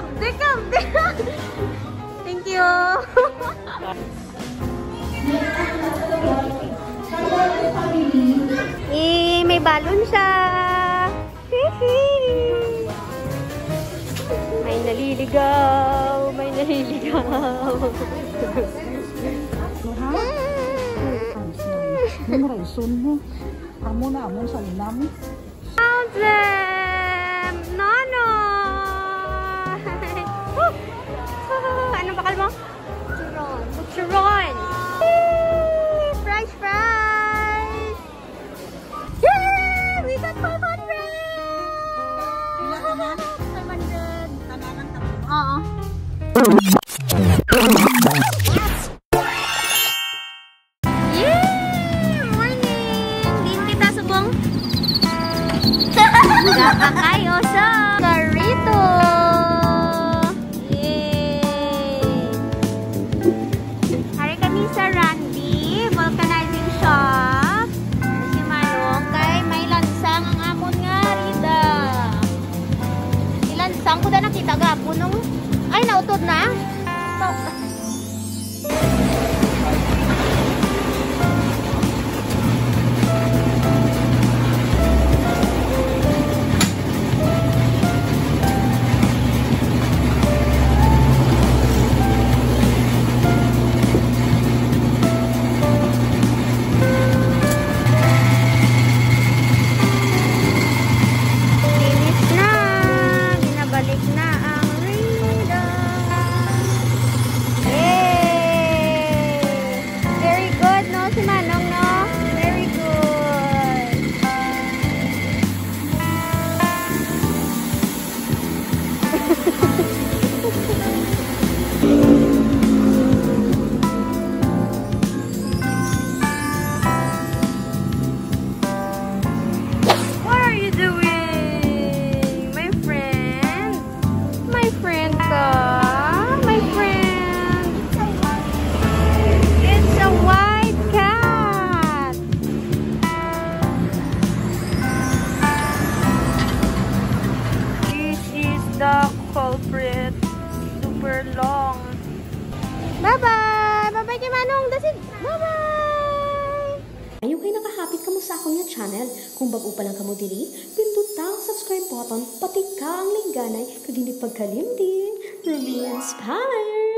Kabde, kabde! Thank you! eh, may balon siya! may naliligaw! May naliligaw! Mura, isun mo. Amo na, amo sa linamin. Mo? Chiron. Chiron! Yay! French fries! Yeah! We got 500! Pila ka na? 500! Tananan tapos. Oo. Yay! gapon nung ay nautod na. Bye-bye! Bye-bye kay Manong! It! Bye-bye! Ayaw kayo nakahapit ka mo sa akong channel. Kung bago pa lang kamo diri, pindot ang subscribe button, pati ka ang lingganay, kag hindi pagkalimtin. Ruby Inspired!